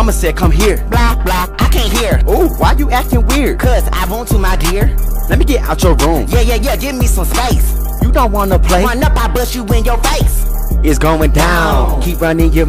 Mama said come here. Block, block, I can't hear. Ooh, why you acting weird? Cause I want to, my dear. Let me get out your room. Yeah, yeah, yeah, give me some space. You don't wanna play? Run up, I bust you in your face. It's going down. Keep running your